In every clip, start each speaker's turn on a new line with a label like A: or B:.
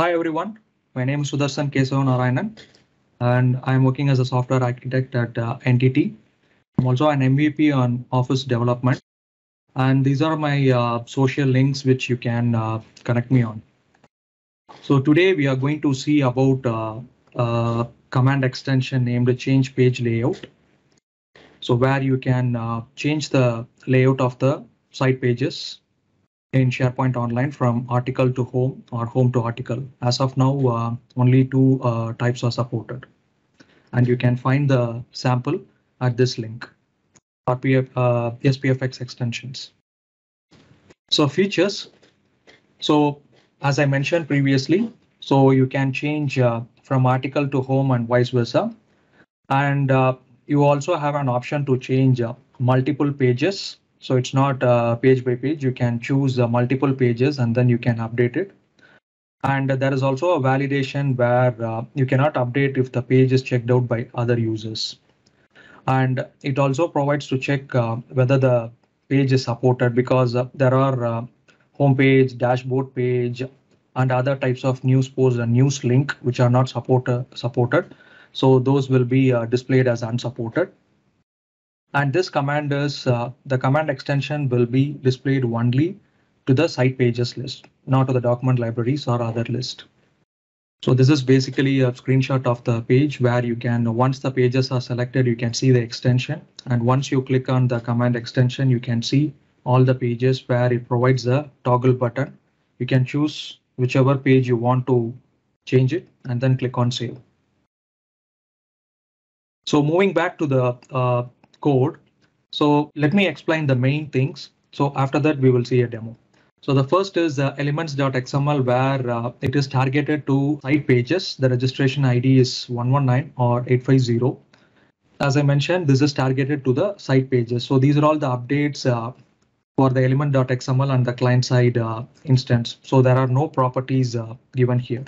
A: Hi everyone, my name is Sudharsan Kesavanarayanan and I'm working as a software architect at uh, NTT. I'm also an MVP on Office development and these are my uh, social links which you can uh, connect me on. So today we are going to see about uh, command extension named change page layout. So where you can uh, change the layout of the site pages in SharePoint Online from article to home or home to article. As of now, uh, only two uh, types are supported. And you can find the sample at this link, RPF, uh, SPFX extensions. So features. So as I mentioned previously, so you can change uh, from article to home and vice versa. And uh, you also have an option to change uh, multiple pages so it's not uh, page by page. You can choose uh, multiple pages and then you can update it. And there is also a validation where uh, you cannot update if the page is checked out by other users. And it also provides to check uh, whether the page is supported because uh, there are uh, homepage, dashboard page, and other types of news posts and news link which are not supported. supported. So those will be displayed as unsupported. And this command is uh, the command extension will be displayed only to the site pages list, not to the document libraries or other list. So this is basically a screenshot of the page where you can, once the pages are selected, you can see the extension. And once you click on the command extension, you can see all the pages where it provides a toggle button. You can choose whichever page you want to change it and then click on save. So moving back to the uh, code. So let me explain the main things. So after that, we will see a demo. So the first is uh, elements.xml where uh, it is targeted to site pages. The registration ID is 119 or 850. As I mentioned, this is targeted to the site pages. So these are all the updates uh, for the element.xml and the client side uh, instance. So there are no properties uh, given here.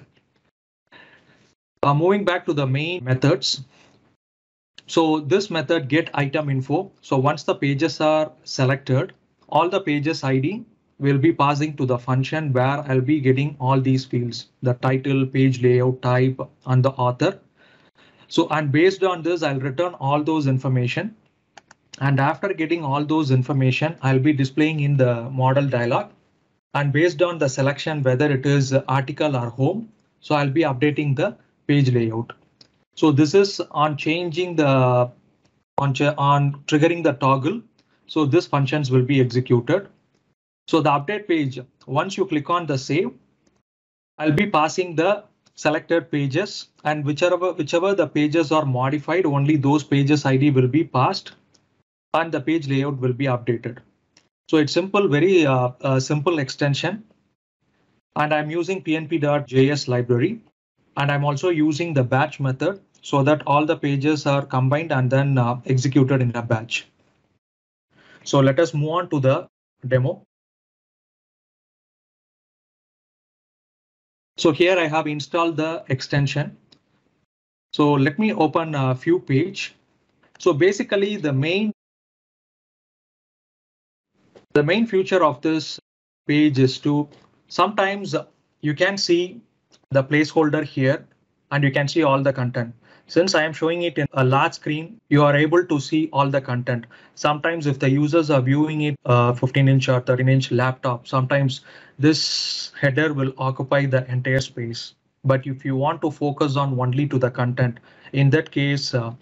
A: Uh, moving back to the main methods. So this method get item info. So once the pages are selected, all the pages ID will be passing to the function where I'll be getting all these fields, the title, page layout type, and the author. So and based on this, I'll return all those information. And after getting all those information, I'll be displaying in the model dialog. And based on the selection, whether it is article or home, so I'll be updating the page layout. So this is on changing the on, on triggering the toggle. So this functions will be executed. So the update page, once you click on the save, I'll be passing the selected pages and whichever whichever the pages are modified, only those pages ID will be passed and the page layout will be updated. So it's simple, very uh, uh, simple extension. And I'm using pnp.js library. And I'm also using the batch method so that all the pages are combined and then uh, executed in a batch. So let us move on to the demo. So here I have installed the extension. So let me open a few page. So basically the main the main feature of this page is to sometimes you can see the placeholder here and you can see all the content. Since I am showing it in a large screen, you are able to see all the content. Sometimes if the users are viewing it uh, 15 inch or 13 inch laptop, sometimes this header will occupy the entire space. But if you want to focus on only to the content, in that case, uh,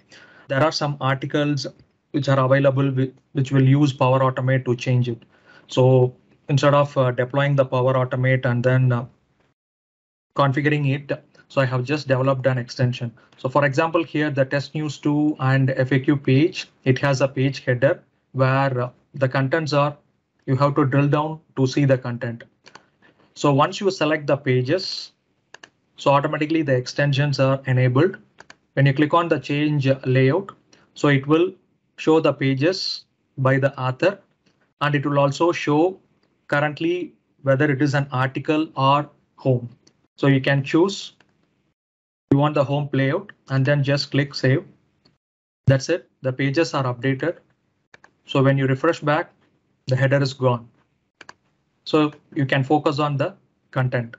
A: there are some articles which are available which will use Power Automate to change it. So instead of uh, deploying the Power Automate and then uh, configuring it, so I have just developed an extension. So for example, here the test news 2 and FAQ page, it has a page header where the contents are, you have to drill down to see the content. So once you select the pages, so automatically the extensions are enabled. When you click on the change layout, so it will show the pages by the author and it will also show currently whether it is an article or home. So you can choose you want the home layout and then just click save. That's it. The pages are updated. So when you refresh back, the header is gone. So you can focus on the content.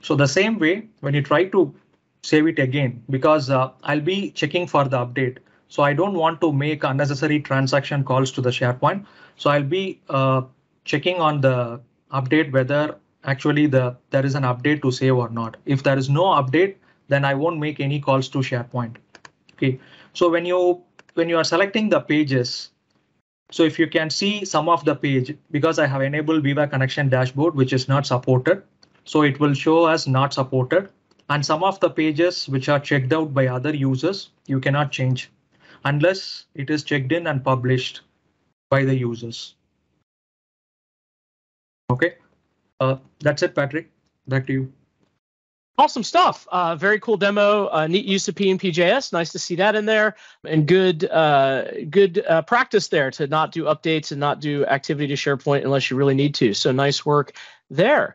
A: So the same way, when you try to save it again, because uh, I'll be checking for the update. So I don't want to make unnecessary transaction calls to the SharePoint. So I'll be uh, checking on the update whether actually the there is an update to save or not. If there is no update, then I won't make any calls to SharePoint. Okay, so when you when you are selecting the pages, so if you can see some of the page, because I have enabled Viva connection dashboard, which is not supported, so it will show as not supported. And some of the pages which are checked out by other users, you cannot change unless it is checked in and published by the users. Okay, uh, that's it, Patrick. Back to you.
B: Awesome stuff. Uh, very cool demo. Uh, neat use of PnPJS. Nice to see that in there, and good, uh, good uh, practice there to not do updates and not do activity to SharePoint unless you really need to. So nice work there.